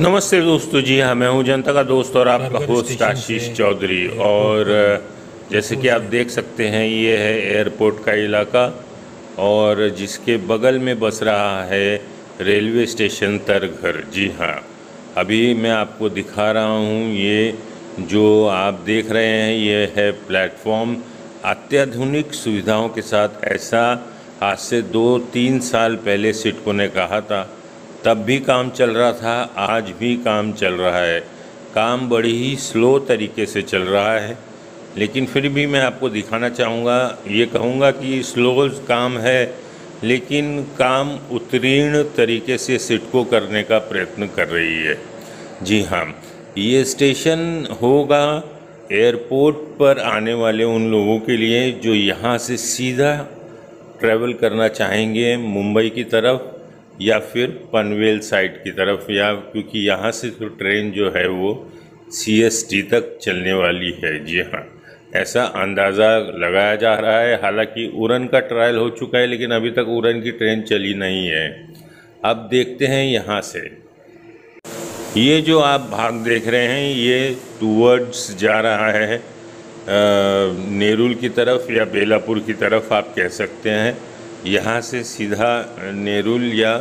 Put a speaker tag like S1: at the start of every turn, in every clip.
S1: नमस्ते दोस्तों जी हाँ मैं हूँ जनता का दोस्त और आपका होस्ट आशीष चौधरी। और जैसे कि आप देख सकते हैं ये है एयरपोर्ट का इलाका और जिसके बगल में बस रहा है रेलवे स्टेशन तरघर। जी हाँ अभी मैं आपको दिखा रहा हूँ ये जो आप देख रहे हैं ये है प्लेटफॉर्म। अत्याधुनिक सुविधाओं के साथ ऐसा आज से दो तीन साल पहले सिडको ने कहा था। तब भी काम चल रहा था, आज भी काम चल रहा है। काम बड़ी ही स्लो तरीके से चल रहा है। लेकिन फिर भी मैं आपको दिखाना चाहूँगा, ये कहूँगा कि स्लो काम है, लेकिन काम उत्तीर्ण तरीके से सिटको करने का प्रयत्न कर रही है। जी हाँ ये स्टेशन होगा एयरपोर्ट पर आने वाले उन लोगों के लिए जो यहाँ से सीधा ट्रैवल करना चाहेंगे मुंबई की तरफ़ या फिर पनवेल साइड की तरफ़, या क्योंकि यहाँ से तो ट्रेन जो है वो सीएसटी तक चलने वाली है। जी हाँ ऐसा अंदाज़ा लगाया जा रहा है। हालाँकि उड़न का ट्रायल हो चुका है, लेकिन अभी तक उड़न की ट्रेन चली नहीं है। अब देखते हैं यहाँ से। ये जो आप भाग देख रहे हैं, ये टूवर्ड्स जा रहा है नेरुल की तरफ़ या बेलापुर की तरफ़ आप कह सकते हैं। यहाँ से सीधा नेरुल या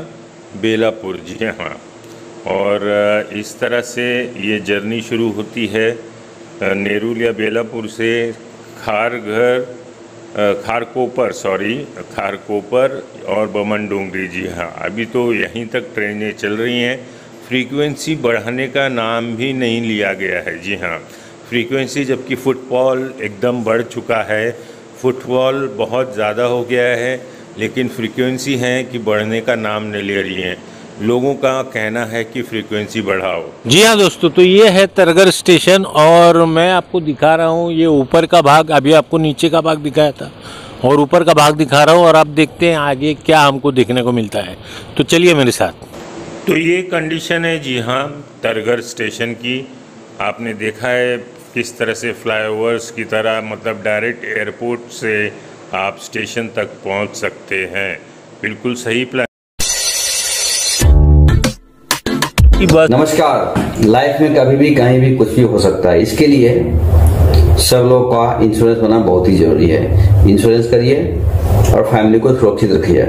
S1: बेलापुर जी हाँ। और इस तरह से ये जर्नी शुरू होती है नेरुल या बेलापुर से खारघर खारकोपर, सॉरी, खारकोपर और बमन डोंगरी जी हाँ। अभी तो यहीं तक ट्रेनें चल रही हैं। फ्रीक्वेंसी बढ़ाने का नाम भी नहीं लिया गया है, जी हाँ। फ्रीक्वेंसी जबकि फुटबॉल एकदम बढ़ चुका है। फुटबॉल बहुत ज़्यादा हो गया है। लेकिन फ्रीक्वेंसी है कि बढ़ने का नाम नहीं ले रही है। लोगों का कहना है कि फ्रीक्वेंसी बढ़ाओ।
S2: जी हाँ दोस्तों तो ये है तरगर स्टेशन और मैं आपको दिखा रहा हूँ ये ऊपर का भाग अभी आपको नीचे का भाग दिखाया था और ऊपर का भाग दिखा रहा हूँ और आप देखते हैं आगे क्या हमको देखने को मिलता है। तो चलिए मेरे साथ।
S1: तो ये कंडीशन है जी हाँ तरगर स्टेशन की। आपने देखा है किस तरह से फ्लाईओवर्स की तरह मतलब डायरेक्ट एयरपोर्ट से आप स्टेशन तक पहुँच सकते हैं। बिल्कुल सही प्लान
S3: नमस्कार। लाइफ में कभी भी कहीं भी कुछ भी हो सकता है। इसके लिए सब लोग का इंश्योरेंस होना बहुत ही ज़रूरी है। इंश्योरेंस करिए और फैमिली को सुरक्षित रखिए।